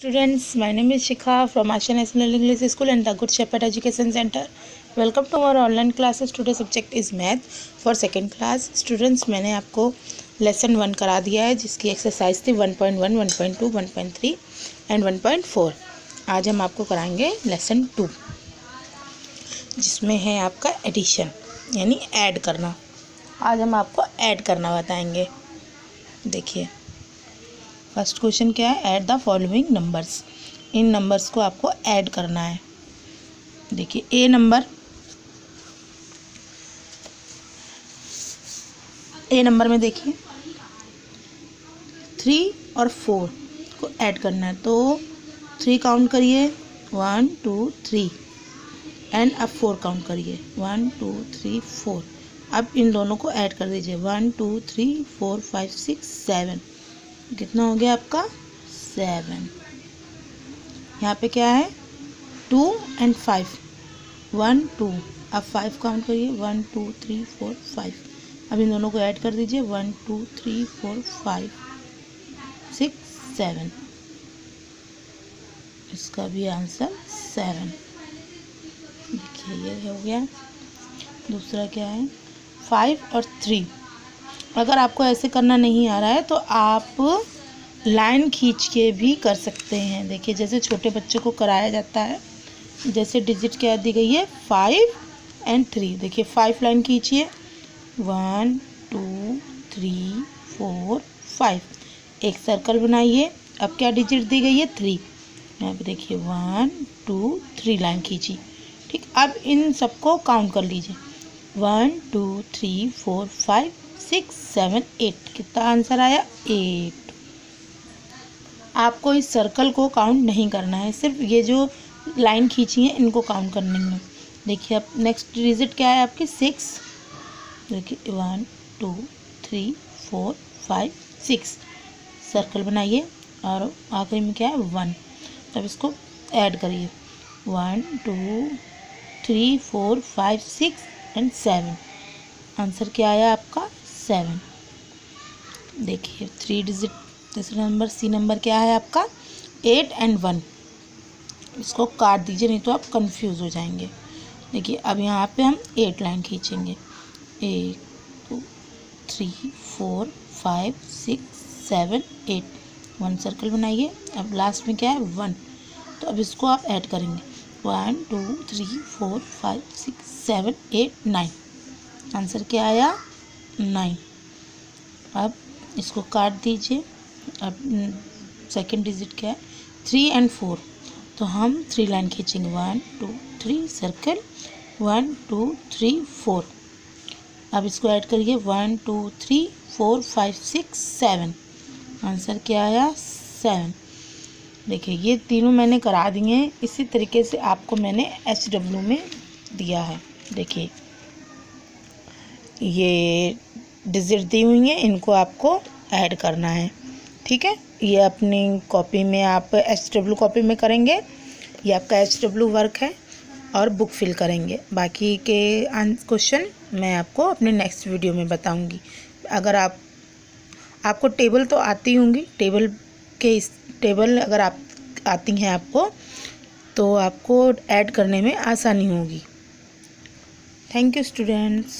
Students, my name is Shikha from Asha National English School and the Good Shepherd Education Center. Welcome to our online classes. Today subject is math for second class. Students, मैंने आपको lesson one करा दिया है जिसकी exercise थी 1.1, 1.2, 1.3 and 1.4. आज हम आपको कराएँगे लेसन टू जिसमें है आपका एडिशन यानी ऐड करना आज हम आपको ऐड करना बताएँगे देखिए फ़र्स्ट क्वेश्चन क्या है? ऐड द फॉलोइंग नंबर्स इन नंबर्स को आपको ऐड करना है। देखिए ए नंबर ए नंबर में देखिए। थ्री और फोर को ऐड करना है। तो थ्री काउंट करिए। वन टू थ्री एंड अब फोर काउंट करिए। वन टू थ्री फोर अब इन दोनों को ऐड कर दीजिए। One two three four five six seven कितना हो गया आपका? सेवन यहाँ पे क्या है? Two and five one two अब फाइव काउंट करिए. One two three four five अब इन दोनों को ऐड कर दीजिए. One two three four five six seven इसका भी आंसर सेवन देखिए, ये हो गया. दूसरा क्या है? फाइव और थ्री अगर आपको ऐसे करना नहीं आ रहा है तो आप लाइन खींच के भी कर सकते हैं। देखिए, जैसे छोटे बच्चों को कराया जाता है, जैसे डिजिट क्या दी गई है? फाइव एंड थ्री देखिए five line खींचिए। One two three four five एक सर्कल बनाइए। अब क्या डिजिट दी गई है? थ्री यहाँ देखिए वन टू थ्री लाइन खींची। ठीक, अब इन सबको काउंट कर लीजिए। One two three four five six, seven, eight. कितना आंसर आया? एट। आपको इस सर्कल को काउंट नहीं करना है। सिर्फ़ ये जो लाइन खींची है, इनको काउंट करने में। देखिए अब नेक्स्ट डिजिट क्या है आपकी? सिक्स। देखिए one two three four five six circle बनाइए और आखिरी में क्या है? वन तब इसको ऐड करिए। One two three four five six and seven answer क्या आया आपका? सेवन देखिए थ्री डिजिट तीसरा नंबर सी नंबर क्या है आपका? एट एंड वन इसको काट दीजिए, नहीं तो आप कंफ्यूज हो जाएँगे। देखिए, अब यहाँ पे हम एट लाइन खींचेंगे। एक two three four five six seven eight one circle बनाइए। अब लास्ट में क्या है? वन तो अब इसको आप ऐड करेंगे। One two three four five six seven eight nine answer क्या आया? नाइन। अब इसको काट दीजिए। अब सेकंड डिजिट क्या है? थ्री एंड फोर तो हम थ्री लाइन खींचेंगे। One two three circle one two three four अब इसको ऐड करिए। One two three four five six seven answer क्या आया? सेवन देखिए, ये तीनों मैंने करा दिए हैं। इसी तरीके से आपको मैंने एच डब्ल्यू में दिया है। देखिए। ये डिजिट दी हुई हैं, इनको आपको ऐड करना है। ठीक है? ये अपनी कॉपी में आप एच डब्ल्यू कॉपी में करेंगे। ये आपका एच डब्ल्यू वर्क है और बुक फिल करेंगे। बाकी के क्वेश्चन मैं आपको अपने नेक्स्ट वीडियो में बताऊँगी। अगर आप, आपको टेबल तो आती होंगी। टेबल के इस टेबल अगर आप, आती हैं आपको तो आपको ऐड करने में आसानी होगी। Thank you students